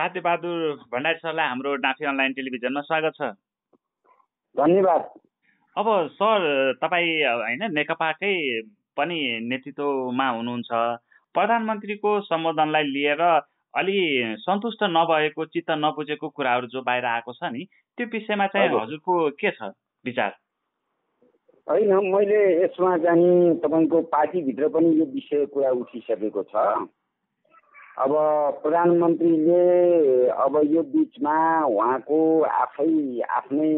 साध्य बहादुर भण्डारी सरलाई हाम्रो डाँफी अनलाइन टेलिभिजनमा स्वागत छ। धन्यवाद। अब सर तपाईँ होइन नेकपाकै पनि नेतृत्वमा हुनुहुन्छ। प्रधानमन्त्रीको सम्बोधनलाई लिएर अलि सन्तुष्ट नभएको चित्त नबुझेको कुराहरू जो बाहिर आएको छ नि त्यो विषयमा चाहिँ हजुरको के छ विचार? होइन मैले यसमा चाहिँ तपाईँको पार्टीभित्र पनि यो विषय कुरा उठिसकेको छ। अब प्रधानमन्त्रीले अब यो बिचमा उहाँको आफै आफ्नै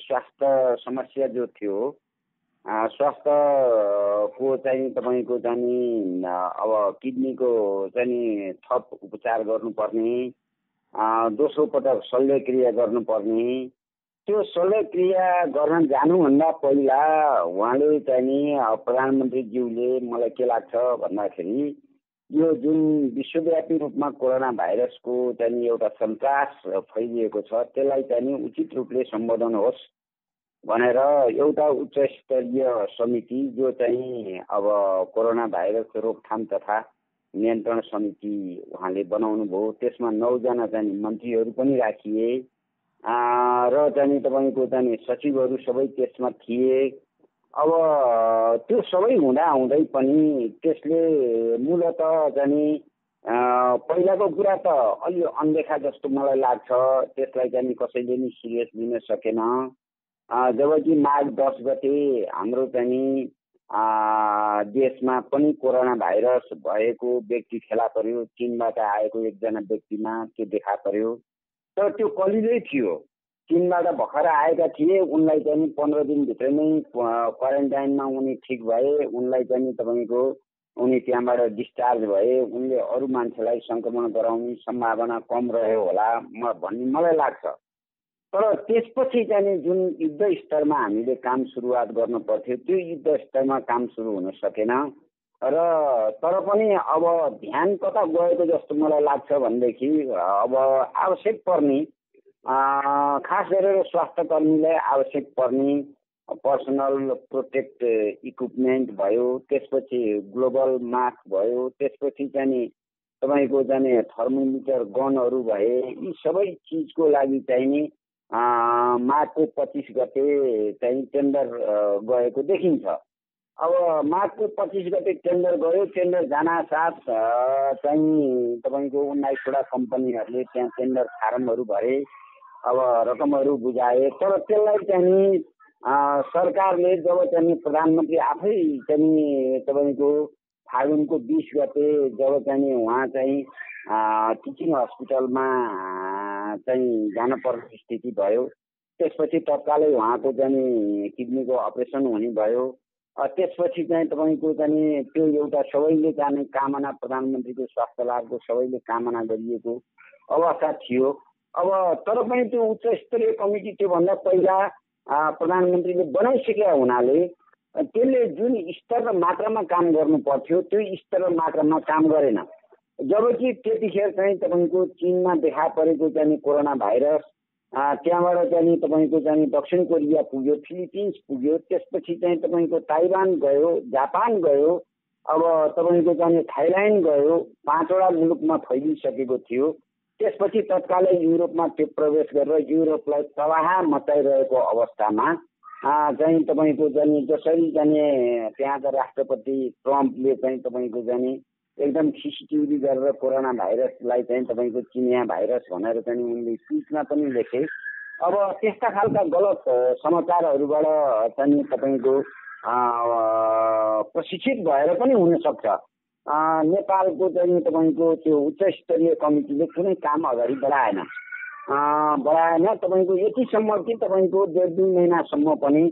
स्वास्थ्य समस्या जो थियो स्वास्थ्यको चाहिँ तपाईँको चाहिँ अब किडनीको चाहिँ थप उपचार गर्नुपर्ने दोस्रो पटक शल्यक्रिया गर्नुपर्ने त्यो शल्यक्रिया गर्न जानुभन्दा पहिला उहाँले चाहिँ प्रधानमन्त्रीज्यूले मलाई के लाग्छ भन्दाखेरि यो जुन विश्वव्यापी रूपमा कोरोना भाइरसको चाहिँ एउटा सन्तास फैलिएको छ त्यसलाई चाहिँ उचित रूपले सम्बोधन होस् भनेर एउटा उच्च स्तरीय समिति जो चाहिँ अब कोरोना भाइरस रोकथाम तथा नियन्त्रण समिति उहाँले बनाउनु भयो त्यसमा नौजना चाहिँ मन्त्रीहरू पनि राखिए। र चाहिँ तपाईँको चाहिँ सचिवहरू सबै त्यसमा थिए। अब त्यो सबै हुँदा हुँदै पनि त्यसले मूलत चाहिँ पहिलाको कुरा त अलि अनदेखा जस्तो मलाई लाग्छ। त्यसलाई चाहिँ कसैले नि सिरियस लिन सकेन। जबकि माघ दस गते हाम्रो चाहिँ देशमा पनि कोरोना भाइरस भएको व्यक्ति फेला पर्यो चिनबाट आएको एकजना व्यक्तिमा त्यो देखा पर्यो तर त्यो कलिलै थियो। चिनबाट भर्खर आएका थिए। उनलाई चाहिँ पन्ध्र दिनभित्र नै क्वारेन्टाइनमा उनी ठिक भए। उनलाई चाहिँ तपाईँको उनी त्यहाँबाट डिस्चार्ज भए। उनले अरू मान्छेलाई सङ्क्रमण गराउने सम्भावना कम रह्यो होला म भन्ने मलाई लाग्छ। तर त्यसपछि चाहिँ जुन युद्ध स्तरमा हामीले काम सुरुवात गर्नु पर्थ्यो त्यो युद्ध स्तरमा काम सुरु हुन सकेन। र तर पनि अब ध्यान कता गएको जस्तो मलाई लाग्छ भनेदेखि अब आवश्यक पर्ने खास गरेर स्वास्थ्य कर्मीलाई आवश्यक पर्ने पर्सनल प्रोटेक्ट इक्विपमेन्ट भयो त्यसपछि ग्लोबल मास्क भयो त्यसपछि चाहिँ तपाईँको जाने थर्मोमिटर गनहरू भए यी सबै चिजको लागि चाहिँ नि मार्चको पच्चिस गते चाहिँ टेन्डर गएको देखिन्छ। अब मार्चको पच्चिस गते टेन्डर गयो टेन्डर जानासाथ चाहिँ तपाईँको उन्नाइसवटा कम्पनीहरूले त्यहाँ टेन्डर फारमहरू भरे अब रकमहरू बुझाए तर त्यसलाई चाहिँ सरकारले जब चाहिँ प्रधानमन्त्री आफै चाहिँ तपाईँको फागुनको बिस गते जब चाहिँ उहाँ चाहिँ टिचिङ हस्पिटलमा चाहिँ जानुपर्ने स्थिति भयो त्यसपछि तत्कालै उहाँको चाहिँ किडनीको अपरेसन हुने भयो त्यसपछि चाहिँ तपाईँको चाहिँ त्यो एउटा सबैले जाने कामना प्रधानमन्त्रीको स्वास्थ्य लाभको सबैले कामना गरिएको अवस्था थियो। अब तर पनि त्यो उच्च स्तरीय कमिटी त्योभन्दा पहिला प्रधानमन्त्रीले बनाइसकेका हुनाले त्यसले जुन स्तर र मात्रामा काम गर्नु पर्थ्यो त्यो स्तर र मात्रामा काम गरेन। जबकि त्यतिखेर चाहिँ तपाईँको चिनमा देखा परेको चाहिँ कोरोना भाइरस त्यहाँबाट चाहिँ तपाईँको चाहिँ दक्षिण कोरिया पुग्यो फिलिपिन्स पुग्यो त्यसपछि चाहिँ तपाईँको ताइवान गयो जापान गयो अब तपाईँको चाहिँ थाइल्यान्ड गयो पाँचवटा मुलुकमा फैलिसकेको थियो। त्यसपछि तत्कालै युरोपमा त्यो प्रवेश गरेर युरोपलाई तबाह मचाइरहेको अवस्थामा चाहिँ तपाईँको जाने जसरी जाने त्यहाँका राष्ट्रपति ट्रम्पले चाहिँ तपाईँको जाने एकदम सिसिटिभी गरेर कोरोना भाइरसलाई चाहिँ तपाईँको चिनिया भाइरस भनेर चाहिँ उनले ट्विटमा पनि लेखे। अब त्यस्ता खालका गलत समाचारहरूबाट चाहिँ तपाईँको प्रशिक्षित भएर पनि हुनसक्छ। नेपालको चाहिँ तपाईँको त्यो उच्च स्तरीय कमिटीले कुनै काम अगाडि बढाएन। बढाएन। तपाईँको यतिसम्म कि तपाईँको डेढ दुई महिनासम्म पनि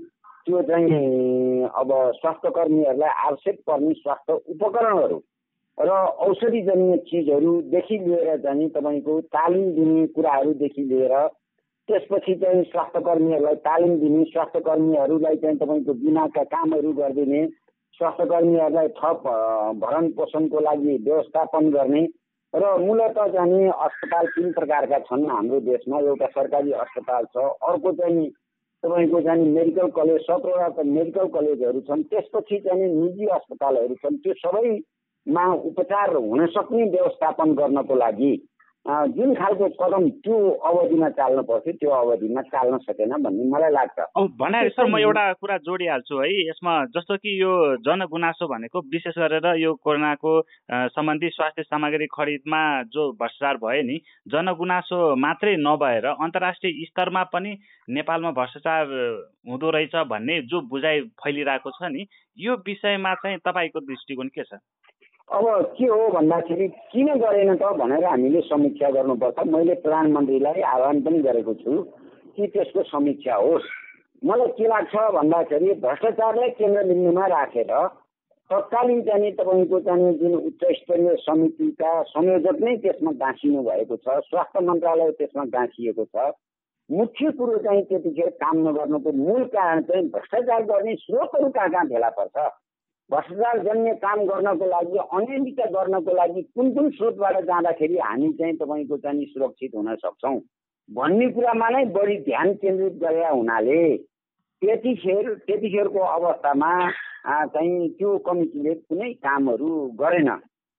त्यो चाहिँ अब स्वास्थ्य कर्मीहरूलाई आवश्यक पर्ने स्वास्थ्य उपकरणहरू र औषधिजन्य चिजहरूदेखि लिएर चाहिँ तपाईँको तालिम दिने कुराहरूदेखि लिएर त्यसपछि चाहिँ स्वास्थ्य कर्मीहरूलाई तालिम दिने स्वास्थ्य कर्मीहरूलाई चाहिँ तपाईँको बिमाका कामहरू गरिदिने स्वास्थ्य कर्मीहरूलाई थप भरण पोषणको लागि व्यवस्थापन गर्ने र मूलत चाहिँ अस्पताल तिन प्रकारका छन् हाम्रो देशमा। एउटा सरकारी अस्पताल छ अर्को चाहिँ तपाईँको चाहिँ मेडिकल कलेज सत्रवटा मेडिकल कलेजहरू छन्। त्यसपछि चाहिँ निजी अस्पतालहरू छन्। त्यो सबैमा उपचार हुन सक्ने व्यवस्थापन गर्नको लागि जुन खालको कदम त्यो अवधिमा चाल्नु पर्थ्यो त्यो अवधिमा चाल्न सकेन भन्ने मलाई लाग्छ। भन्नाले सर म एउटा कुरा जोडिहाल्छु है। यसमा जस्तो कि यो जनगुनासो भनेको विशेष गरेर यो कोरोनाको सम्बन्धी स्वास्थ्य सामग्री खरिदमा जो भ्रष्टाचार भयो नि जनगुनासो मात्रै नभएर अन्तर्राष्ट्रिय स्तरमा पनि नेपालमा भ्रष्टाचार हुँदो रहेछ भन्ने जो बुझाइ फैलिरहेको छ नि यो विषयमा चाहिँ तपाईँको दृष्टिकोण के छ? अब के हो भन्दाखेरि किन गरेन त भनेर हामीले समीक्षा गर्नुपर्छ। मैले प्रधानमन्त्रीलाई आह्वान पनि गरेको छु कि त्यसको समीक्षा होस्। मलाई के लाग्छ भन्दाखेरि भ्रष्टाचारलाई केन्द्रबिन्दुमा राखेर तत्कालीन चाहिँ तपाईँको चाहिँ जुन उच्च स्तरीय समितिका संयोजक नै त्यसमा गाँसिनु भएको छ स्वास्थ्य मन्त्रालय त्यसमा गाँसिएको छ। मुख्य कुरो चाहिँ त्यतिखेर काम नगर्नुको मूल कारण चाहिँ भ्रष्टाचार गर्ने स्रोतहरू कहाँ कहाँ भेला पर्छ? भ्रष्टाचार जन्य काम गर्नको लागि अनियमितता गर्नको लागि कुन कुन स्रोतबाट जाँदाखेरि हामी चाहिँ तपाईँको चाहिँ सुरक्षित हुन सक्छौँ? भन्ने कुरामा नै बढी ध्यान केन्द्रित गरेर हुनाले त्यतिखेर त्यतिखेरको अवस्थामा चाहिँ त्यो कमिटीले कुनै कामहरू गरेन।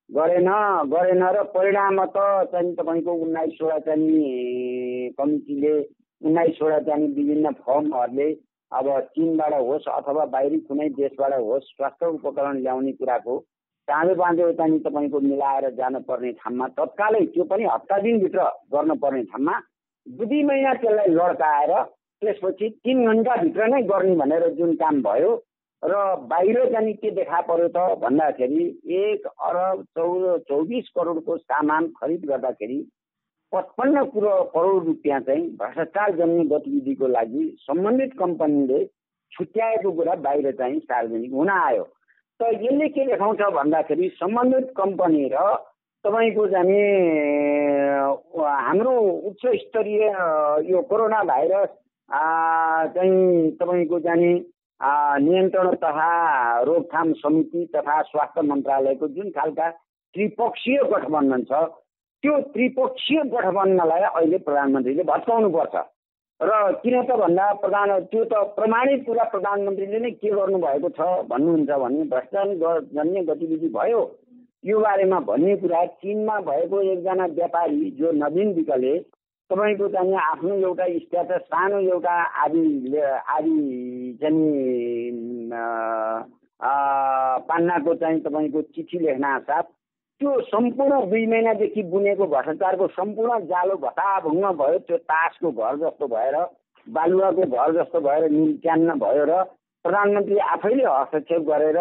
गरेन गरेन र परिणाम त चाहिँ तपाईँको उन्नाइसवटा चाहिँ कमिटीले उन्नाइसवटा चाहिँ विभिन्न फर्महरूले अब चिनबाट होस् अथवा बाहिरी कुनै देशबाट होस् स्वास्थ्य उपकरण ल्याउने कुराको चाँडो बाँधो चाहिँ तपाईँको मिलाएर जानुपर्ने ठाउँमा तत्कालै त्यो पनि हप्ता दिनभित्र गर्नुपर्ने ठाउँमा दुई दुई महिना त्यसलाई लड्काएर त्यसपछि तिन घन्टाभित्र नै गर्ने भनेर जुन काम भयो र बाहिर जाने के देखा पर्यो त भन्दाखेरि एक अरब चौध चौबिस करोडको सामान खरिद गर्दाखेरि पचपन्न कुरो करोड रुपियाँ चाहिँ भ्रष्टाचार जन्ने गतिविधिको लागि सम्बन्धित कम्पनीले छुट्याएको कुरा बाहिर चाहिँ सार्वजनिक हुन आयो। त यसले के देखाउँछ भन्दाखेरि सम्बन्धित कम्पनी र तपाईँको जाने हाम्रो उच्च स्तरीय यो कोरोना भाइरस चाहिँ तपाईँको जाने नियन्त्रण तथा रोकथाम समिति तथा स्वास्थ्य मन्त्रालयको जुन खालका त्रिपक्षीय गठबन्धन छ त्यो त्रिपक्षीय गठबन्धनलाई अहिले प्रधानमन्त्रीले भत्काउनुपर्छ। र किन त भन्दा प्रधान त्यो त प्रमाणित कुरा प्रधानमन्त्रीले नै के गर्नुभएको छ भन्नुहुन्छ भने भ्रष्टाचार जन्य गतिविधि भयो। यो बारेमा भन्ने कुरा चिनमा भएको एकजना व्यापारी जो नवीन विकले तपाईँको चाहिँ आफ्नो एउटा स्ट्याटस सानो एउटा आदि आदि चाहिँ पान्नाको चाहिँ तपाईँको चिठी लेख्न साथ त्यो सम्पूर्ण दुई महिनादेखि बुनेको भ्रष्टाचारको सम्पूर्ण जालो भताभुङ्ग भयो त्यो तासको घर जस्तो भएर बालुवाको घर जस्तो भएर निच्यान्न भयो र प्रधानमन्त्री आफैले हस्तक्षेप गरेर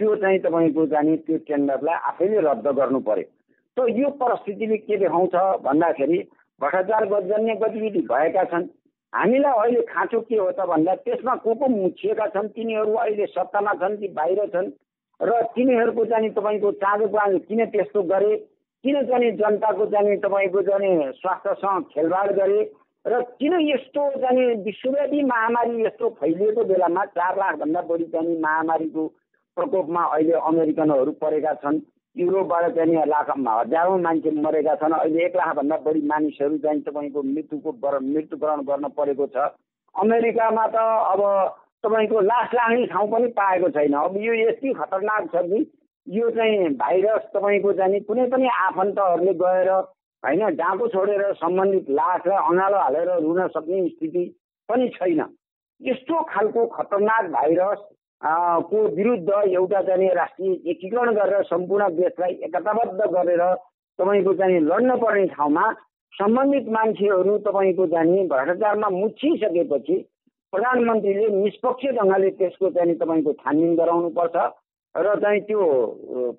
त्यो चाहिँ तपाईँको जाने त्यो टेन्डरलाई आफैले रद्द गर्नु पर्यो। त यो परिस्थितिले के देखाउँछ भन्दाखेरि भ्रष्टाचार जन्य गतिविधि भएका छन्। हामीलाई अहिले खाँचो के हो त भन्दा त्यसमा को को मुछिएका छन्? तिनीहरू अहिले सत्तामा छन् कि बाहिर छन्? र तिनीहरूको चाहिँ तपाईँको चाँडो बाँडो किन त्यस्तो गरे? किन चाहिँ जनताको चाहिँ तपाईँको चाहिँ स्वास्थ्यसँग खेलवाड गरे? र किन यस्तो चाहिँ विश्वव्यापी महामारी यस्तो फैलिएको बेलामा चार लाखभन्दा बढी चाहिँ महामारीको प्रकोपमा अहिले अमेरिकनहरू परेका छन् युरोपबाट चाहिँ लाख हजारौँ मान्छे मरेका छन् अहिले एक लाखभन्दा बढी मानिसहरू चाहिँ तपाईँको मृत्युको मृत्युवरण गर्न परेको छ। अमेरिकामा त अब तपाईँको लास लाग्ने ठाउँ पनि पाएको छैन। अब यो यति खतरनाक छ कि यो चाहिँ भाइरस तपाईँको चाहिँ कुनै पनि आफन्तहरूले गएर होइन डाँको छोडेर सम्बन्धित लास र अँगालो हालेर रुन सक्ने स्थिति पनि छैन। यस्तो खालको खतरनाक भाइरस को विरुद्ध एउटा चाहिँ राष्ट्रिय एकीकरण गरेर सम्पूर्ण देशलाई एकताबद्ध गरेर तपाईँको चाहिँ लड्न पर्ने ठाउँमा सम्बन्धित मान्छेहरू तपाईँको जाने भ्रष्टाचारमा मुछिसकेपछि प्रधानमन्त्रीले निष्पक्ष ढङ्गले त्यसको चाहिँ तपाईँको छानबिन गराउनुपर्छ र चाहिँ त्यो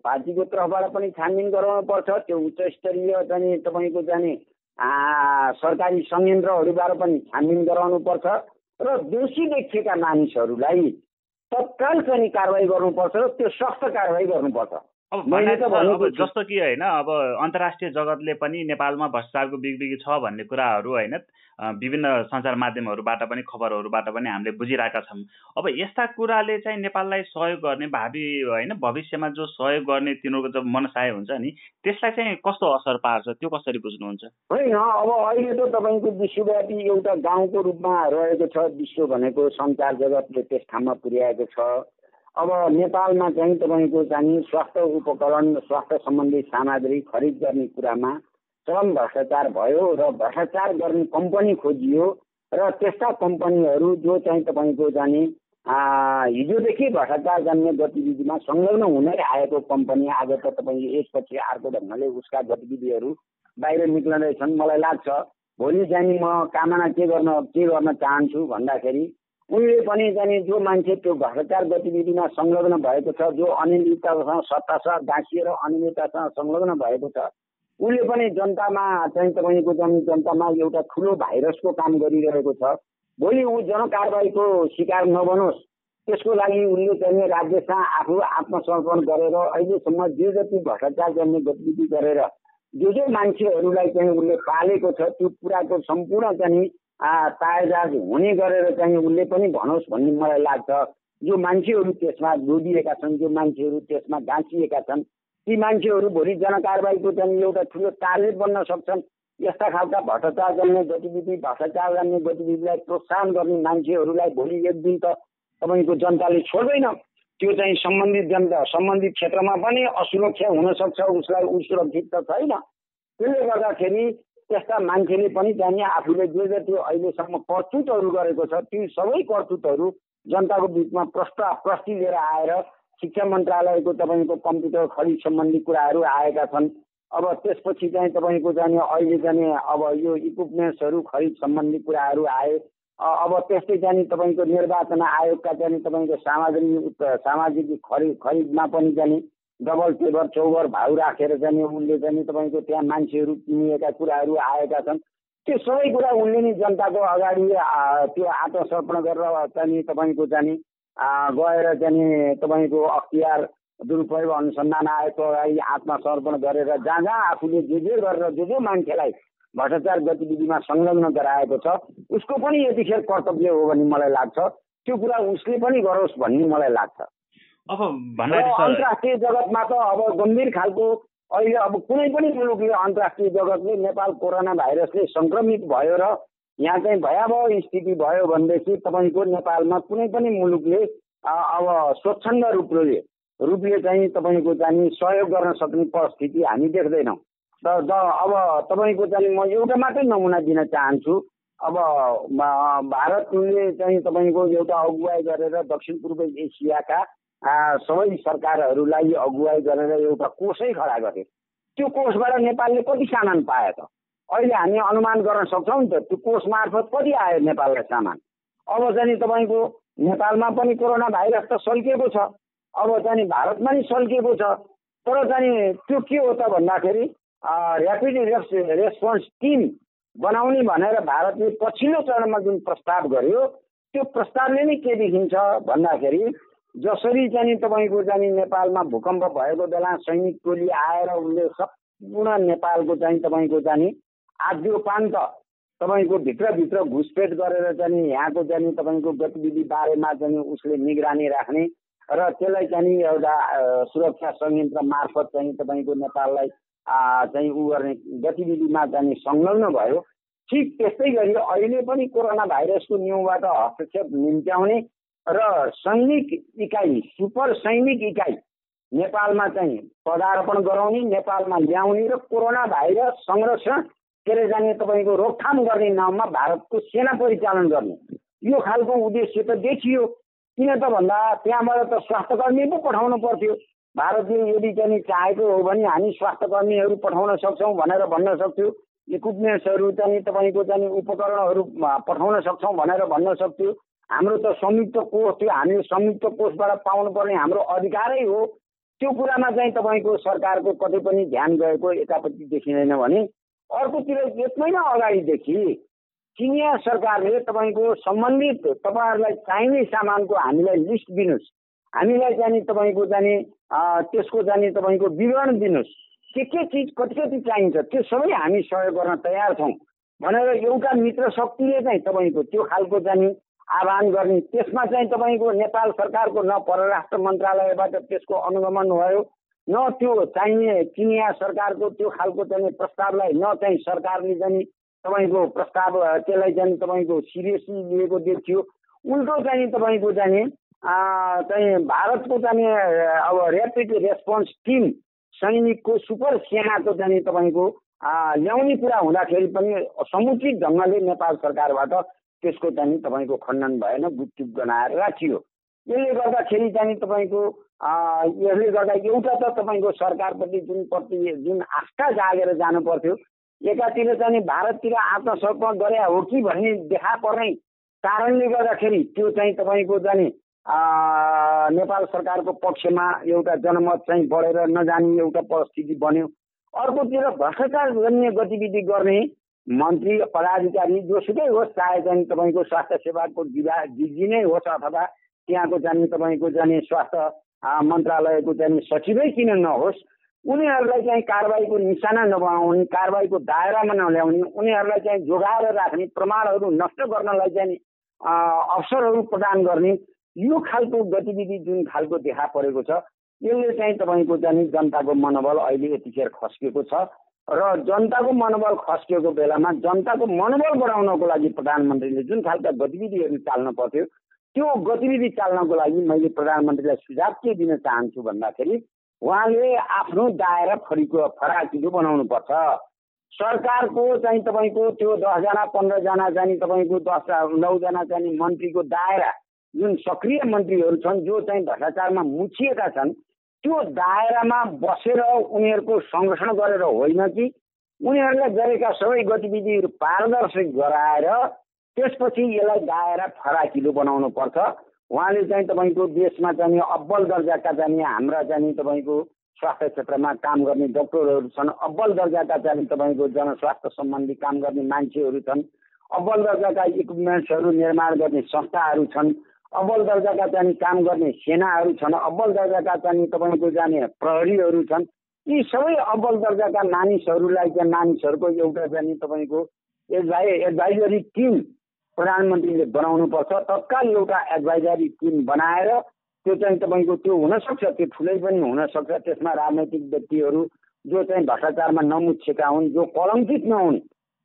पार्टीको तर्फबाट पनि छानबिन गराउनुपर्छ। त्यो उच्च स्तरीय चाहिँ तपाईँको जाने सरकारी संयन्त्रहरूबाट पनि छानबिन गराउनुपर्छ र दोषी देखिएका मानिसहरूलाई तत्काल चाहिँ कारवाही गर्नुपर्छ र त्यो सख्त कारवाही गर्नुपर्छ। अब जस्तो कि होइन अब अन्तर्राष्ट्रिय जगतले पनि नेपालमा भ्रष्टाचारको बिगबिगी छ भन्ने कुराहरू होइन विभिन्न सञ्चार माध्यमहरूबाट पनि खबरहरूबाट पनि हामीले बुझिरहेका छौँ। अब यस्ता कुराले चाहिँ नेपाललाई सहयोग गर्ने भावी होइन भविष्यमा जो सहयोग गर्ने तिनीहरूको जब मनसाय हुन्छ नि त्यसलाई चाहिँ कस्तो असर पार्छ? त्यो कसरी बुझ्नुहुन्छ? होइन अब अहिले त तपाईँको विश्वव्यापी एउटा गाउँको रूपमा रहेको छ विश्व भनेको सञ्चार जगतले त्यस ठाउँमा पुर्याएको छ। अब नेपालमा चाहिँ तपाईँको चाहिँ स्वास्थ्य उपकरण स्वास्थ्य सम्बन्धी सामग्री खरिद गर्ने कुरामा श्रम भ्रष्टाचार भयो र भ्रष्टाचार गर्ने कम्पनी खोजियो र त्यस्ता कम्पनीहरू जो चाहिँ तपाईँको जाने हिजोदेखि भ्रष्टाचार जान्ने गतिविधिमा संलग्न हुँदै आएको कम्पनी आज त तपाईँले एकपछि अर्को ढङ्गले उसका गतिविधिहरू बाहिर निक्लँदैछन्। मलाई लाग्छ भोलि जाने म कामना के गर्न के गर्न चाहन्छु भन्दाखेरि उनले पनि जाने जो मान्छे त्यो भ्रष्टाचार गतिविधिमा संलग्न भएको छ जो अनियमिततासँग सत्तासँग गाँसिएर अनियमिततासँग संलग्न भएको छ उसले पनि जनतामा चाहिँ तपाईँको जनतामा एउटा ठुलो भाइरसको काम गरिरहेको छ। भोलि ऊ जनकारवाहीको शिकार नबनोस्। त्यसको लागि उनले चाहिँ राज्यसँग आफू आत्मसमर्पण गरेर अहिलेसम्म जे जति भ्रष्टाचार गर्ने गतिविधि गरेर जो जो मान्छेहरूलाई चाहिँ उसले पालेको छ त्यो कुराको सम्पूर्ण चाहिँ तायजाज हुने गरेर चाहिँ उसले पनि भनोस् भन्ने मलाई लाग्छ। जो मान्छेहरू त्यसमा डुबिएका छन् जो मान्छेहरू त्यसमा गाँसिएका छन् ती मान्छेहरू भोलि जनकारवाहीको चाहिँ एउटा ठुलो टार्गेट बन्न सक्छन्। यस्ता खालका भ्रष्टाचार गर्ने गतिविधि भ्रष्टाचार गर्ने गतिविधिलाई प्रोत्साहन गर्ने मान्छेहरूलाई भोलि एक दिन त तपाईँको जनताले छोड्दैन। त्यो चाहिँ सम्बन्धित जनता सम्बन्धित क्षेत्रमा पनि असुरक्षा हुनसक्छ उसलाई उसुरक्षित त छैन। त्यसले गर्दाखेरि त्यस्ता मान्छेले पनि जाने आफूले जे जति अहिलेसम्म कर्तुतहरू गरेको छ ती सबै कर्तुतहरू जनताको बिचमा प्रश्न प्रस्ति लिएर आएर शिक्षा मन्त्रालयको तपाईँको कम्प्युटर खरिद सम्बन्धी कुराहरू आएका छन्। अब त्यसपछि चाहिँ तपाईँको जाने अहिले जाने अब यो इक्विपमेन्ट्सहरू खरिद सम्बन्धी कुराहरू आए। अब त्यस्तै जाने तपाईँको निर्वाचन आयोगका चाहिँ तपाईँको सामाजिक सामाजिक खरिद खरिदमा पनि जाने। डबल टेबर चौबर भाउ राखेर जाने उनले चाहिँ तपाईँको त्यहाँ मान्छेहरू किनिएका कुराहरू आएका छन्। त्यो सबै कुरा उनले नै जनताको अगाडि त्यो आत्मसमर्पण गरेर चाहिँ तपाईँको जाने गएर जाने तपाईँको अख्तियार दुरुपयोग अनुसन्धान आएको लागि आत्मसमर्पण गरेर जहाँ जहाँ आफूले जे जे गरेर जो जो मान्छेलाई भ्रष्टाचार गतिविधिमा संलग्न गराएको छ उसको पनि यतिखेर कर्तव्य हो भन्ने मलाई लाग्छ। त्यो कुरा उसले पनि गरोस् भन्ने मलाई लाग्छ। अब अन्तर्राष्ट्रिय जगतमा त अब गम्भीर खालको अहिले अब कुनै पनि मुलुकले अन्तर्राष्ट्रिय जगतले नेपाल कोरोना भाइरसले सङ्क्रमित भयो र यहाँ चाहिँ भयावह स्थिति भयो भनेदेखि तपाईँको नेपालमा कुनै पनि मुलुकले अब स्वच्छन्द रूपले रूपले चाहिँ तपाईँको चाहिँ सहयोग गर्न सक्ने परिस्थिति हामी देख्दैनौँ। र अब तपाईँको चाहिँ म एउटा मात्रै नमुना दिन चाहन्छु अब भारतले चाहिँ तपाईँको एउटा अगुवाई गरेर दक्षिण पूर्व एसियाका सबै सरकारहरूलाई अगुवाई गरेर एउटा कोषै खडा गरे। त्यो कोषबाट नेपालले कति सामान पायो त? अहिले हामी अनुमान गर्न सक्छौँ नि त त्यो कोष मार्फत कति आयो नेपाललाई सामान? अब चाहिँ तपाईँको नेपालमा पनि कोरोना भाइरस त सल्किएको छ। अब चाहिँ भारतमा नि सल्किएको छ। तर चाहिँ त्यो के हो त भन्दाखेरि ऱ्यापिड रेस्पोन्स टिम बनाउने भनेर भारतले पछिल्लो चरणमा जुन प्रस्ताव गर्यो त्यो प्रस्तावले नै के देखिन्छ भन्दाखेरि जसरी चाहिँ तपाईँको चाहिँ नेपालमा भूकम्प भएको बेला सैनिक टोली आएर उसले सम्पूर्ण नेपालको चाहिँ तपाईँको जाने आद्योपान्त तपाईँको भित्रभित्र घुसपेट गरेर चाहिँ यहाँको चाहिँ तपाईँको गतिविधि बारेमा चाहिँ उसले निगरानी राख्ने र त्यसलाई चाहिँ एउटा सुरक्षा संयन्त्र मार्फत चाहिँ तपाईँको नेपाललाई चाहिँ उ गर्ने गतिविधिमा चाहिँ संलग्न भयो। ठिक त्यस्तै गरी अहिले पनि कोरोना भाइरसको न्युबाट हस्तक्षेप निम्त्याउने र सैनिक इकाइ सुपर सैनिक इकाइ नेपालमा चाहिँ पदार्पण गराउने नेपालमा ल्याउने र कोरोना भाइरस संरक्षण के अरे जाने तपाईँको रोकथाम गर्ने नाममा भारतको सेना परिचालन गर्ने। यो खालको उद्देश्य त देखियो। किन त भन्दा त्यहाँबाट त स्वास्थ्य कर्मी पो पठाउनु पर्थ्यो। भारतले यदि चाहिँ चाहेको हो भने हामी स्वास्थ्य कर्मीहरू पठाउन सक्छौँ भनेर भन्न सक्थ्यो। इक्विपमेन्ट्सहरू चाहिँ तपाईँको चाहिँ उपकरणहरू पठाउन सक्छौँ भनेर भन्न सक्थ्यो। हाम्रो त संयुक्त कोष थियो हामीले संयुक्त कोषबाट पाउनु पर्ने हाम्रो अधिकारै हो। त्यो कुरामा चाहिँ तपाईँको सरकारको कतै पनि ध्यान गएको यतापट्टि देखिँदैन भने अर्कोतिर एक महिना अगाडिदेखि चिनिया सरकारले तपाईँको सम्बन्धित तपाईँहरूलाई चाहिने सामानको हामीलाई लिस्ट दिनुहोस्। हामीलाई जाने तपाईँको जाने त्यसको जाने तपाईँको विवरण दिनुहोस्। के के चिज कति कति चाहिन्छ त्यो सबै हामी सहयोग गर्न तयार छौँ। भनेर एउटा मित्र शक्तिले चाहिँ तपाईँको त्यो खालको जाने आह्वान गर्ने। त्यसमा चाहिँ तपाईँको नेपाल सरकारको न परराष्ट्र मन्त्रालयबाट त्यसको अनुगमन भयो न त्यो चाहिने चिनिया सरकारको त्यो खालको चाहिँ प्रस्तावलाई न चाहिँ सरकारले चाहिँ तपाईँको प्रस्ताव त्यसलाई चाहिँ तपाईँको सिरियसली लिएको देखियो उल्टो चाहिँ तपाईँको चाहिँ चाहिँ भारतको चाहिँ अब ऱ्यापिड रेस्पोन्स टिम सैनिकको सुपर सेनाको चाहिँ तपाईँको ल्याउने कुरा हुँदाखेरि पनि समुचित ढङ्गले नेपाल सरकारबाट त्यसको चाहिँ तपाईँको खण्डन भएन गुपचुप गनाएर राखियो। यसले गर्दाखेरि चाहिँ तपाईँको यसले गर्दा एउटा त तपाईँको सरकारप्रति जुन प्रति जुन आस्था जागेर जानु पर्थ्यो एकातिर चाहिँ भारततिर आत्मसमर्पण गरे हो कि भन्ने देखा पर्ने कारणले गर्दाखेरि त्यो चाहिँ तपाईँको जाने नेपाल सरकारको पक्षमा एउटा जनमत चाहिँ बढेर नजाने एउटा परिस्थिति बन्यो। अर्कोतिर भ्रष्टाचार गर्ने गतिविधि गर्ने मन्त्री पदाधिकारी जोसुकै होस् चाहे चाहिँ तपाईँको स्वास्थ्य सेवाको विभाग डिजी नै होस् अथवा त्यहाँको जाने तपाईँको जाने स्वास्थ्य मन्त्रालयको चाहिँ सचिवै किन नहोस् उनीहरूलाई चाहिँ कारवाहीको निशाना नबनाउने कारवाहीको दायरामा नल्याउने उनीहरूलाई चाहिँ जोगाएर राख्ने प्रमाणहरू नष्ट गर्नलाई चाहिँ अवसरहरू प्रदान गर्ने यो खालको गतिविधि जुन खालको देखा परेको छ यसले चाहिँ तपाईँको चाहिँ जनताको मनोबल अहिले यतिखेर खस्किएको छ। र जनताको मनोबल खस्किएको बेलामा जनताको मनोबल बढाउनको लागि प्रधानमन्त्रीले जुन खालका गतिविधिहरू चाल्न पर्थ्यो त्यो गतिविधि चाल्नको लागि मैले प्रधानमन्त्रीलाई सुझाव के दिन चाहन्छु भन्दाखेरि उहाँले आफ्नो दायरा फरिको फराकिलो बनाउनु पर्छ सरकारको चाहिँ तपाईँको त्यो दसजना पन्ध्रजना चाहिँ तपाईँको दस नौजना चाहिँ मन्त्रीको दायरा जुन सक्रिय मन्त्रीहरू छन् जो चाहिँ भ्रष्टाचारमा मुछिएका छन् त्यो दायरामा बसेर उनीहरूको संरक्षण गरेर होइन कि? उनीहरूले गरेका सबै गतिविधिहरू पारदर्शी गराएर त्यसपछि यसलाई दायरा फराकिलो बनाउनु पर्छ। उहाँले चाहिँ तपाईँको देशमा चाहिँ अब्बल दर्जाका चाहिँ हाम्रा चाहिँ तपाईँको स्वास्थ्य क्षेत्रमा काम गर्ने डक्टरहरू छन्। अब्बल दर्जाका चाहिँ तपाईँको जनस्वास्थ्य सम्बन्धी काम गर्ने मान्छेहरू छन्। अब्बल दर्जाका इक्विपमेन्ट्सहरू निर्माण गर्ने संस्थाहरू छन्। अब्बल दर्जाका चाहिँ काम गर्ने सेनाहरू छन् अब्बल दर्जाका चाहिँ तपाईँको जाने प्रहरीहरू छन् यी सबै अब्बल दर्जाका मानिसहरूलाई चाहिँ मानिसहरूको एउटा चाहिँ तपाईँको एडभाइ एडभाइजरी टिम प्रधानमन्त्रीले बनाउनुपर्छ। तत्काल एउटा एडभाइजरी टिम बनाएर त्यो चाहिँ तपाईँको त्यो हुनसक्छ त्यो ठुलै पनि हुनसक्छ। त्यसमा राजनैतिक व्यक्तिहरू जो चाहिँ भ्रष्टाचारमा नमुछेका हुन् जो कलङ्कित नहुन्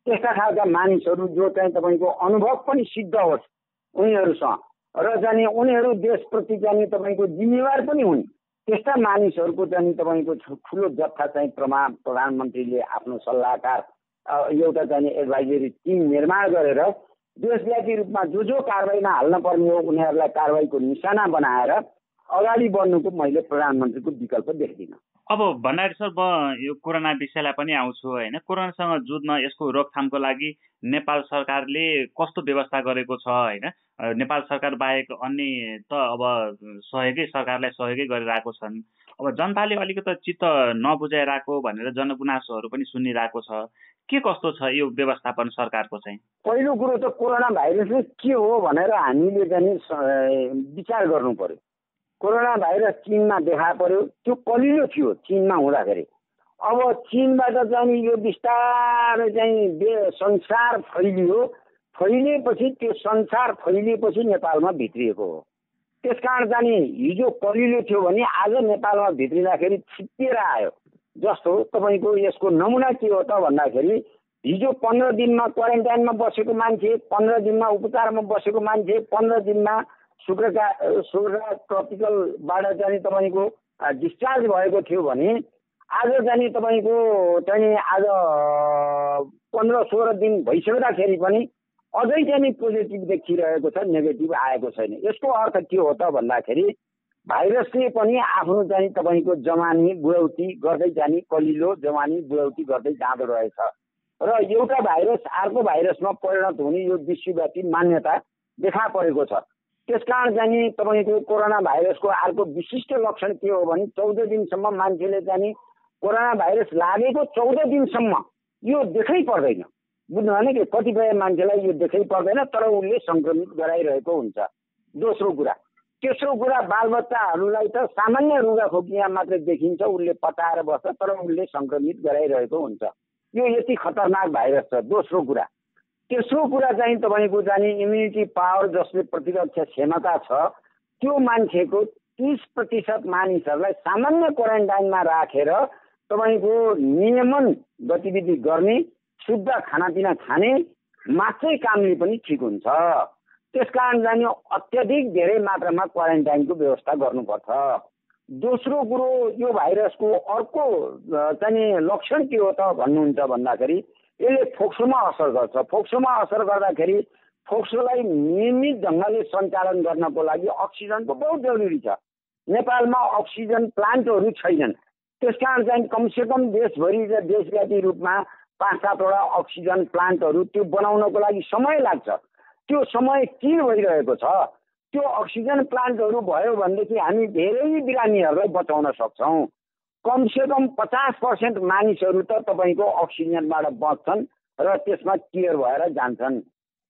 त्यस्ता खालका मानिसहरू जो चाहिँ तपाईँको अनुभव पनि सिद्ध होस् उनीहरूसँग र जाने उनीहरू देशप्रति जाने तपाईँको जिम्मेवार पनि हुन्। त्यस्ता मानिसहरूको चाहिँ तपाईँको ठुलो जत्था चाहिँ प्रमा प्रधानमन्त्रीले आफ्नो सल्लाहकार एउटा चाहिँ एडभाइजरी टिम निर्माण गरेर देशव्यापी रूपमा जो जो कारवाहीमा हाल्न पर्ने हो उनीहरूलाई कारवाहीको निशाना बनाएर अगाडि बढ्नुको मैले प्रधानमन्त्रीको विकल्प देख्दिनँ। अब भण्डारी सर म यो कोरोना विषयलाई पनि आउँछु होइन? कोरोनासँग जुझ्न यसको रोकथामको लागि नेपाल सरकारले कस्तो व्यवस्था गरेको छ होइन? नेपाल सरकार बाहेक अन्य त अब सहयोगै सरकारलाई सहयोगै गरिरहेको छन्। अब जनताले अलिकति चित्त नबुझाइरहेको भनेर जनगुनासोहरू पनि सुनिरहेको छ। के कस्तो छ यो व्यवस्थापन सरकारको चाहिँ? पहिलो कुरो त कोरोना भाइरस के हो भनेर हामीले चाहिँ विचार गर्नु पर्यो। कोरोना भाइरस चिनमा देखा पर्यो त्यो कलिलो थियो चिनमा हुँदाखेरि। अब चिनबाट चाहिँ यो बिस्तारै चाहिँ संसार फैलियो। फैलिएपछि त्यो संसार फैलिएपछि नेपालमा भित्रिएको हो। त्यस कारण चाहिँ हिजो कलिलो थियो भने आज नेपालमा भित्रिँदाखेरि छिप्पिएर आयो। जस्तो तपाईँको यसको नमुना के हो त भन्दाखेरि हिजो पन्ध्र दिनमा क्वारेन्टाइनमा बसेको मान्छे पन्ध्र दिनमा उपचारमा बसेको मान्छे पन्ध्र दिनमा सुक्रका सुक्र ट्रपिकलबाट चाहिँ तपाईँको डिस्चार्ज भएको थियो भने आज जाने तपाईँको चाहिँ आज पन्ध्र सोह्र दिन भइसक्दाखेरि पनि अझै चाहिँ पोजिटिभ देखिरहेको छ नेगेटिभ आएको छैन। यसको अर्थ के हो त भन्दाखेरि भाइरसले पनि आफ्नो चाहिँ तपाईँको जवानी बुढौती गर्दै जाने कलिलो जवानी बुढौती गर्दै जाँदो रहेछ। र एउटा भाइरस अर्को भाइरसमा परिणत हुने यो विश्वव्यापी मान्यता देखा परेको छ। त्यस कारण चाहिँ तपाईँको कोरोना भाइरसको अर्को विशिष्ट लक्षण के हो भने चौध दिनसम्म मान्छेले चाहिँ कोरोना भाइरस लागेको चौध दिनसम्म यो देखै पर्दैन। बुझ्नु भएन कि? कतिपय मान्छेलाई यो देखै पर्दैन तर उसले सङ्क्रमित गराइरहेको हुन्छ। दोस्रो कुरा। तेस्रो कुरा बालबच्चाहरूलाई त सामान्य रुगा खोकिया मात्रै देखिन्छ उसले पचाएर बस्छ तर उसले सङ्क्रमित गराइरहेको हुन्छ। यो यति खतरनाक भाइरस छ। दोस्रो कुरा। तेस्रो कुरा चाहिँ तपाईँको जाने इम्युनिटी पावर जसले प्रतिरक्षा क्षमता छ त्यो मान्छेको तिस प्रतिशत मानिसहरूलाई सामान्य क्वारेन्टाइनमा राखेर तपाईँको नियमन गतिविधि गर्ने शुद्ध खानापिना खाने मात्रै कामले पनि ठिक हुन्छ। त्यस कारण जाने अत्याधिक धेरै मात्रामा क्वारेन्टाइनको व्यवस्था गर्नुपर्छ। दोस्रो कुरो यो भाइरसको अर्को चाहिँ लक्षण के हो त भन्नुहुन्छ भन्दाखेरि यसले फोक्सोमा असर गर्छ। फोक्सोमा असर गर्दाखेरि फोक्सोलाई नियमित ढङ्गले सञ्चालन गर्नको लागि अक्सिजनको बहुत जरुरी छ। नेपालमा अक्सिजन प्लान्टहरू छैनन्। त्यस कारण चाहिँ कमसेकम देशभरि र देशव्यापी रूपमा पाँच सातवटा अक्सिजन प्लान्टहरू त्यो बनाउनको लागि समय लाग्छ। त्यो समय किन भइरहेको छ? त्यो अक्सिजन प्लान्टहरू भयो भनेदेखि हामी धेरै बिरामीहरूलाई बचाउन सक्छौँ। कमसेकम पचास पर्सेन्ट मानिसहरू त तपाईँको अक्सिजनबाट बच्छन् र त्यसमा क्लियर भएर जान्छन्।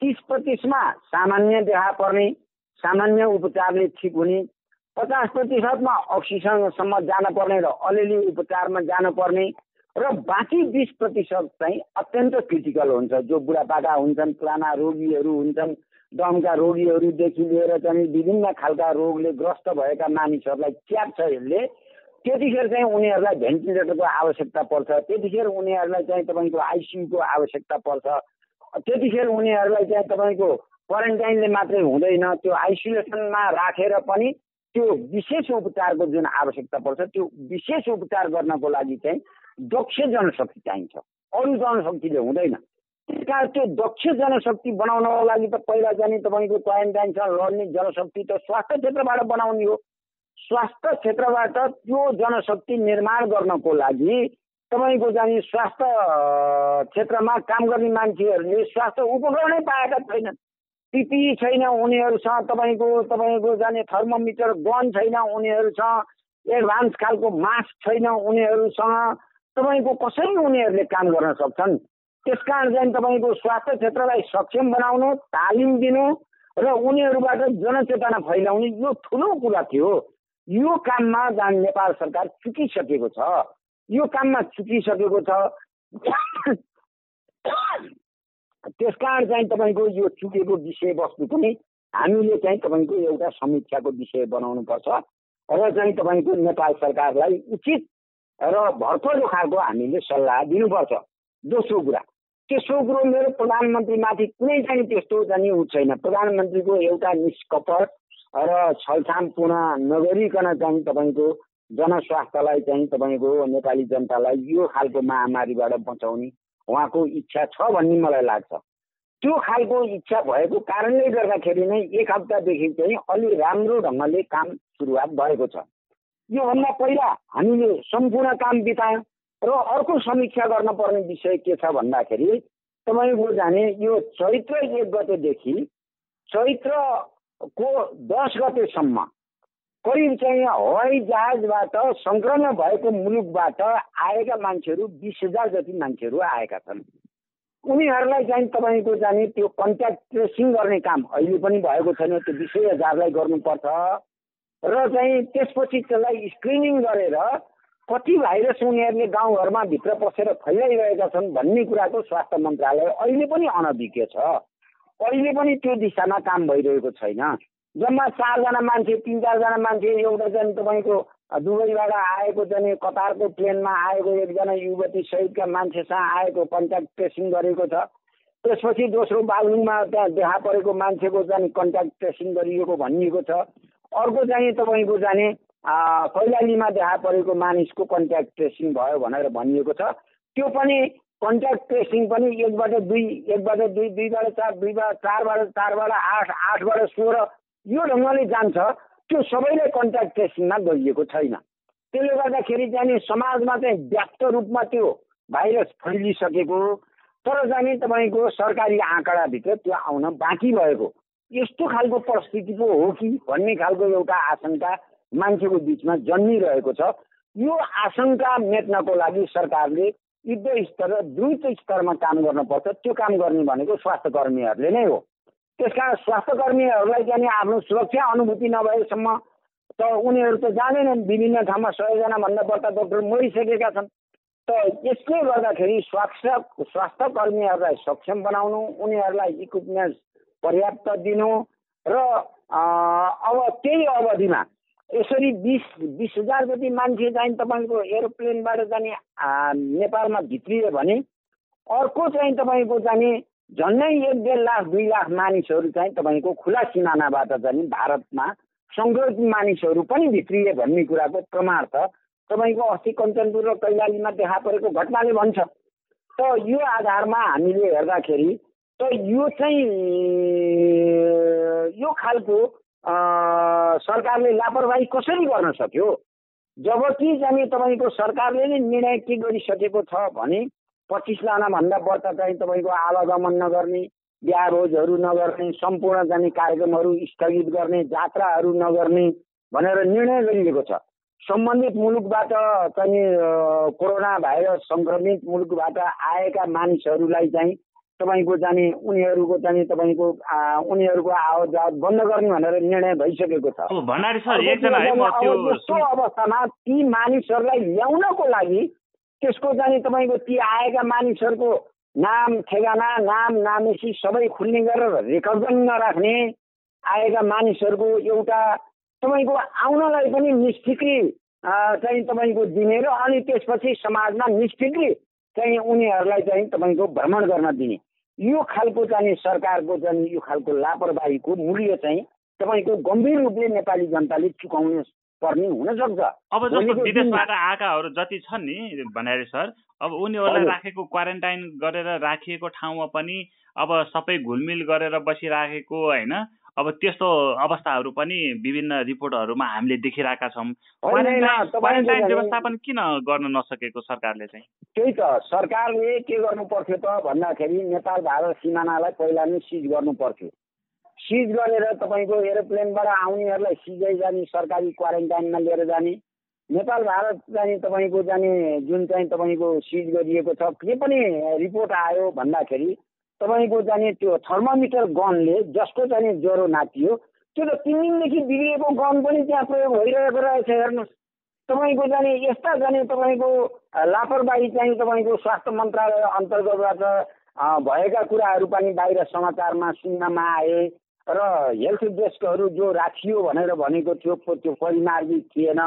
तिस प्रतिशतमा सामान्य देखा पर्ने सामान्य उपचारले ठिक हुने पचास प्रतिशतमा अक्सिजनसम्म जानुपर्ने र अलिअलि उपचारमा जानुपर्ने र बाँकी बिस प्रतिशत चाहिँ अत्यन्त क्रिटिकल हुन्छ जो बुढापाका हुन्छन् पुराना रोगीहरू हुन्छन् दमका रोगीहरूदेखि लिएर चाहिँ विभिन्न खालका रोगले ग्रस्त भएका मानिसहरूलाई च्याप्छ यसले। त्यतिखेर चाहिँ उनीहरूलाई भेन्टिलेटरको आवश्यकता पर्छ। त्यतिखेर उनीहरूलाई चाहिँ तपाईँको आइसियुको आवश्यकता पर्छ। त्यतिखेर उनीहरूलाई चाहिँ तपाईँको क्वारेन्टाइनले मात्रै हुँदैन। त्यो आइसोलेसनमा राखेर पनि त्यो विशेष उपचारको जुन आवश्यकता पर्छ त्यो विशेष उपचार गर्नको लागि चाहिँ दक्ष जनशक्ति चाहिन्छ। अरू जनशक्तिले हुँदैन। त्यस कारण त्यो दक्ष जनशक्ति बनाउनको लागि त पहिला चाहिँ तपाईँको क्वारेन्टाइनसँग लड्ने जनशक्ति त स्वास्थ्य क्षेत्रबाट बनाउने हो। स्वास्थ्य क्षेत्रबाट त्यो जनशक्ति निर्माण गर्नको लागि तपाईँको जाने स्वास्थ्य क्षेत्रमा काम गर्ने मान्छेहरूले स्वास्थ्य उपकरणै पाएका छैनन्। पिपी छैन उनीहरूसँग तपाईँको तपाईँको जाने थर्मोमिटर गन छैन उनीहरूसँग एडभान्स खालको मास्क छैन उनीहरूसँग तपाईँको कसरी उनीहरूले काम गर्न सक्छन्? त्यस कारण चाहिँ तपाईँको स्वास्थ्य क्षेत्रलाई सक्षम बनाउनु तालिम दिनु र उनीहरूबाट जनचेतना फैलाउने यो ठुलो कुरा थियो। यो काममा जान नेपाल सरकार चुकिसकेको छ। यो काममा चुकिसकेको छ। त्यस कारण चाहिँ तपाईँको यो चुकेको विषयवस्तु पनि हामीले चाहिँ तपाईँको एउटा समीक्षाको विषय बनाउनुपर्छ र चाहिँ तपाईँको नेपाल सरकारलाई उचित र भरपर्दो खालको हामीले सल्लाह दिनुपर्छ। दोस्रो कुरा तेस्रो कुरो मेरो प्रधानमन्त्रीमाथि कुनै चाहिँ त्यस्तो उ छैन। प्रधानमन्त्रीको एउटा निष्कपट र छलछामपूर्ण नगरिकन चाहिँ तपाईँको जनस्वास्थ्यलाई चाहिँ तपाईँको नेपाली जनतालाई यो खालको महामारीबाट बचाउने उहाँको इच्छा छ भन्ने मलाई लाग्छ। त्यो खालको इच्छा भएको कारणले गर्दाखेरि नै एक हप्तादेखि चाहिँ अलि राम्रो ढङ्गले काम सुरुवात भएको छ। योभन्दा पहिला हामीले सम्पूर्ण काम बितायौँ र अर्को समीक्षा गर्न पर्ने विषय के छ भन्दाखेरि तपाईँको जाने यो चैत्र एक गतेदेखि चैत्रको दस गतेसम्म। करिब चाहिँ हवाई जहाजबाट सङ्क्रमण भएको मुलुकबाट आएका मान्छेहरू बिस हजार जति मान्छेहरू आएका छन्। उनीहरूलाई चाहिँ तपाईँको जाने त्यो कन्ट्याक्ट ट्रेसिङ गर्ने काम अहिले पनि भएको छैन त्यो बिसै हजारलाई गर्नुपर्छ। र चाहिँ त्यसपछि त्यसलाई स्क्रिनिङ गरेर कति भाइरस उनीहरूले गाउँघरमा भित्र पसेर फैलाइरहेका छन् भन्ने कुराको स्वास्थ्य मन्त्रालय अहिले पनि अनभिज्ञ छ। अहिले पनि त्यो दिशामा काम भइरहेको छैन। जम्मा चारजना मान्छे तिन चारजना मान्छे एउटा चाहिँ तपाईँको दुबईबाट आएको चाहिँ कतारको प्लेनमा आएको एकजना युवती सहितका मान्छेसँग आएको कन्ट्याक्ट ट्रेसिङ गरेको छ। त्यसपछि दोस्रो बागलुङमा त्यहाँ देखा परेको मान्छेको चाहिँ कन्ट्याक्ट ट्रेसिङ गरिएको भनिएको छ। अर्को चाहिँ तपाईँको जाने कैलालीमा देखा परेको मानिसको कन्ट्याक्ट ट्रेसिङ भयो भनेर भनिएको छ। त्यो पनि कन्ट्याक्ट ट्रेसिङ पनि एकबाट दुई एकबाट दुई दुईबाट चार दुईबाट चारबाट चारबाट आठ आठबाट सोह्र यो ढङ्गले जान्छ त्यो सबैले कन्ट्याक्ट ट्रेसिङमा गरिएको छैन। त्यसले गर्दाखेरि चाहिँ समाजमा चाहिँ व्याप्त रूपमा त्यो भाइरस फैलिसकेको तर जाने तपाईँको सरकारी आँकडाभित्र त्यो आउन बाँकी भएको। यस्तो खालको परिस्थिति पो हो कि भन्ने खालको एउटा आशंका मान्छेको बिचमा जन्मिरहेको छ। यो आशंका मेट्नको लागि सरकारले युद्ध स्तर र द्रुत स्तरमा काम गर्नुपर्छ। त्यो काम गर्ने भनेको स्वास्थ्य कर्मीहरूले नै हो। त्यस कारण स्वास्थ्य कर्मीहरूलाई चाहिँ आफ्नो सुरक्षा अनुभूति नभएसम्म त उनीहरू त जाँदैनन्। विभिन्न ठाउँमा सयजना भन्दा बढ्ता डक्टर मरिसकेका छन्। त यसले गर्दाखेरि स्वास्थ्य स्वास्थ्य कर्मीहरूलाई सक्षम बनाउनु उनीहरूलाई इक्विपमेन्ट पर्याप्त दिनु र अब त्यही अवधिमा यसरी बिस बिस हजार जति मान्छे चाहिँ तपाईँको एरोप्लेनबाट जाने नेपालमा भित्रियो भने अर्को चाहिँ तपाईँको जाने झन्डै एक डेढ लाख दुई लाख मानिसहरू चाहिँ तपाईँको खुला सिमानाबाट चाहिँ भारतमा सङ्क्रमित मानिसहरू पनि भित्रिए भन्ने कुराको प्रमाण छ। तपाईँको अस्ति कञ्चनपुर र कैलालीमा देखा परेको घटनाले भन्छ। त यो आधारमा हामीले हेर्दाखेरि त यो चाहिँ यो खालको सरकारले लापरवाही कसरी गर्न सक्यो? जबकि चाहिँ तपाईँको सरकारले नै निर्णय के गरिसकेको छ भने पच्चिसजनाभन्दा बढ्ता चाहिँ तपाईँको आवागमन नगर्ने बिहा भोजहरू नगर्ने सम्पूर्ण जाने कार्यक्रमहरू स्थगित गर्ने जात्राहरू नगर्ने भनेर निर्णय गरिएको छ। सम्बन्धित मुलुकबाट चाहिँ कोरोना भाइरस सङ्क्रमित मुलुकबाट आएका मानिसहरूलाई चाहिँ तपाईँको जाने उनीहरूको चाहिँ तपाईँको उनीहरूको आवत जावत बन्द गर्ने भनेर निर्णय भइसकेको छ। यस्तो अवस्थामा ती मानिसहरूलाई ल्याउनको लागि त्यसको चाहिँ तपाईँको ती आएका मानिसहरूको नाम ठेगाना नाम नामेसी सबै खुल्ने गरेर रेकर्ड पनि नराख्ने आएका मानिसहरूको एउटा तपाईँको आउनलाई पनि निष्ठिक्री चाहिँ तपाईँको दिने र अनि त्यसपछि समाजमा निष्ठिक्री चाहिँ उनीहरूलाई चाहिँ तपाईँको भ्रमण गर्न दिने। यो खालको चाहिँ सरकारको चाहिँ यो खालको लापरवाहीको मूल्य चाहिँ तपाईँको गम्भीर रूपले नेपाली जनताले चुकाउनु पर्ने हुनसक्छ अब जस्तो विदेशबाट आएकाहरू जति छन् नि भण्डारी सर अब उनीहरूलाई राखेको क्वारेन्टाइन गरेर राखिएको ठाउँमा पनि अब सबै घुलमिल गरेर बसिराखेको होइन अब त्यस्तो अवस्थाहरू पनि विभिन्न रिपोर्टहरूमा हामीले देखिरहेका छौँ। क्वारेन्टाइन व्यवस्थापन किन गर्न नसकेको सरकारले चाहिँ? त्यही त सरकारले के गर्नु पर्थ्यो त भन्दाखेरि नेपाल भारत सिमानालाई पहिला नै सिज गर्नु पर्थ्यो सिज गरेर तपाईँको एरोप्लेनबाट आउनेहरूलाई सिजै जाने सरकारी क्वारेन्टाइनमा लिएर जाने नेपाल भारत जाने तपाईँको जाने जुन चाहिँ तपाईँको सिज गरिएको छ के पनि रिपोर्ट आयो भन्दाखेरि तपाईँको जाने त्यो थर्मोमिटर गनले जसको चाहिँ ज्वरो नापियो त्यो त तिन दिनदेखि बिग्रिएको गन पनि त्यहाँ प्रयोग भइरहेको रहेछ हेर्नुहोस्। तपाईँको जाने यस्ता जाने तपाईँको लापरवाही चाहिँ तपाईँको स्वास्थ्य मन्त्रालय अन्तर्गतबाट भएका कुराहरू पनि बाहिर समाचारमा सुन्नमा आए र हेल्थ डेस्कहरू जो राखियो भनेर भनेको थियो त्यो परिमार्जित थिएन।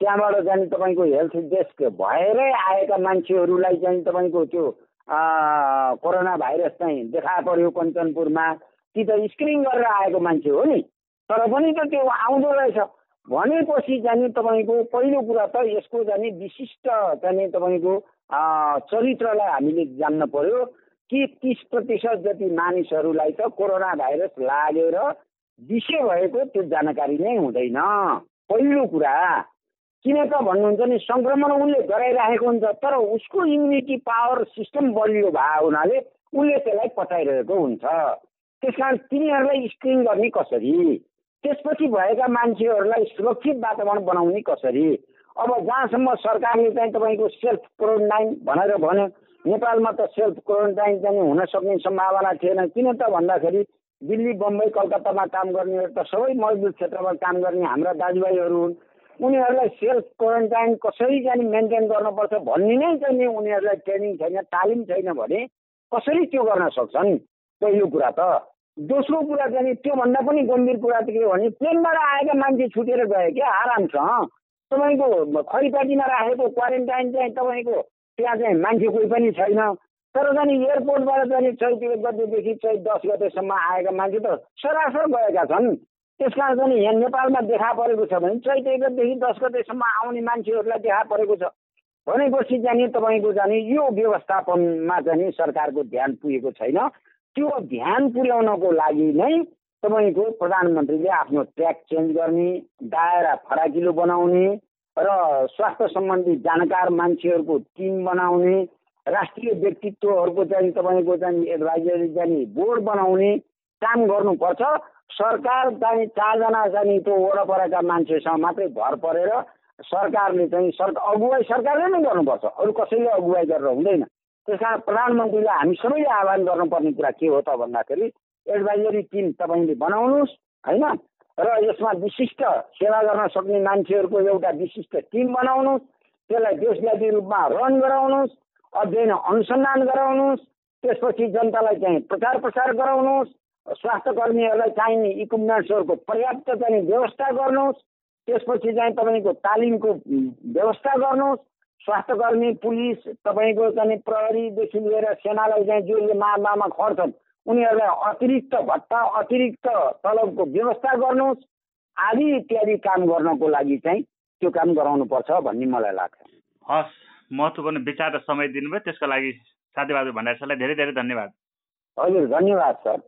त्यहाँबाट जाने तपाईँको हेल्थ डेस्क भएरै आएका मान्छेहरूलाई चाहिँ तपाईँको त्यो कोरोना भाइरस चाहिँ देखा पर्यो कञ्चनपुरमा। ती त स्क्रिनिङ गरेर आएको मान्छे हो नि। तर पनि त त्यो आउँदो रहेछ। भनेपछि चाहिँ तपाईँको पहिलो कुरा त यसको जाने विशिष्ट चाहिँ तपाईँको चरित्रलाई हामीले जान्न पर्यो। कि तिस प्रतिशत जति मानिसहरूलाई त कोरोना भाइरस लागेर विषय भएको त्यो जानकारी नै हुँदैन। पहिलो कुरा। किन त भन्नुहुन्छ नि सङ्क्रमण उसले गराइराखेको हुन्छ तर उसको इम्युनिटी पावर सिस्टम बलियो भए हुनाले उसले त्यसलाई पचाइरहेको हुन्छ। त्यस कारण तिनीहरूलाई स्क्रिन गर्ने कसरी? त्यसपछि भएका मान्छेहरूलाई सुरक्षित वातावरण बनाउने कसरी? अब जहाँसम्म सरकारले चाहिँ तपाईँको सेल्फ क्वारेन्टाइन भनेर भन्यो नेपालमा त सेल्फ क्वारेन्टाइन चाहिँ हुन सक्ने सम्भावना थिएन। किन त भन्दाखेरि दिल्ली बम्बई कलकत्तामा काम गर्नेहरू त सबै मजदुर क्षेत्रमा काम गर्ने हाम्रा दाजुभाइहरू हुन्। उनीहरूलाई सेल्फ क्वारेन्टाइन कसरी चाहिँ मेन्टेन गर्नुपर्छ भन्ने नै चाहिँ उनीहरूलाई ट्रेनिङ छैन तालिम छैन भने कसरी त्यो गर्न सक्छन्? पहिलो कुरा त। दोस्रो कुरा चाहिँ त्योभन्दा पनि गम्भीर कुरा त के भने प्लेनबाट आएका मान्छे छुटेर गए क्या आरामसँग तपाईँको खरिपाटीमा राखेको क्वारेन्टाइन चाहिँ तपाईँको त्यहाँ चाहिँ मान्छे कोही पनि छैन। तर जाने एयरपोर्टबाट जाने चैत गतेदेखि चैत दस गतेसम्म आएका मान्छे त सरासर गएका छन्। त्यस कारण चाहिँ यहाँ नेपालमा देखा परेको छ भने चैत एक गतेदेखि दस गतेसम्म आउने मान्छेहरूलाई देखा परेको छ। भनेपछि जाने तपाईँको जाने यो व्यवस्थापनमा चाहिँ सरकारको ध्यान पुगेको छैन। त्यो ध्यान पुर्याउनको लागि नै तपाईँको प्रधानमन्त्रीले आफ्नो ट्र्याक चेन्ज गर्ने दायरा फराकिलो बनाउने र स्वास्थ्य सम्बन्धी जानकार मान्छेहरूको टिम बनाउने राष्ट्रिय व्यक्तित्वहरूको चाहिँ तपाईँको चाहिँ एडभाइजरी चाहिँ बोर्ड बनाउने काम गर्नुपर्छ। सरकार चाहिँ चारजना चाहिँ त्यो वरपरका मान्छेसँग मात्रै भर परेर सरकारले चाहिँ सरकार अगुवाई सरकारले नै गर्नुपर्छ। अरू कसैले अगुवाई गरेर हुँदैन। त्यस कारण प्रधानमन्त्रीलाई हामी सबैले आह्वान गर्नुपर्ने कुरा के हो त भन्दाखेरि एडभाइजरी टिम तपाईँले बनाउनुहोस् होइन? र यसमा विशिष्ट सेवा गर्न सक्ने मान्छेहरूको एउटा विशिष्ट टिम बनाउनुहोस् त्यसलाई देशव्यापी रूपमा रन गराउनुहोस् अध्ययन अनुसन्धान गराउनुहोस् त्यसपछि जनतालाई चाहिँ प्रचार प्रसार गराउनुहोस् स्वास्थ्य कर्मीहरूलाई चाहिने इक्विपमेन्ट्सहरूको पर्याप्त चाहिँ व्यवस्था गर्नुहोस्। त्यसपछि चाहिँ तपाईँको तालिमको व्यवस्था गर्नुहोस्। स्वास्थ्य कर्मी पुलिस तपाईँको चाहिँ प्रहरीदेखि लिएर सेनालाई चाहिँ जसले मारमामा खट्छन् उनीहरूलाई अतिरिक्त भत्ता अतिरिक्त तलबको व्यवस्था गर्नुहोस्। आदि इत्यादि काम गर्नको लागि चाहिँ त्यो काम गराउनुपर्छ भन्ने मलाई लाग्छ। हस् महत्त्वपूर्ण विचार र समय दिनुभयो। त्यसको लागि साथीबहादुर भण्डारी सरलाई धेरै धेरै धन्यवाद। हजुर धन्यवाद सर।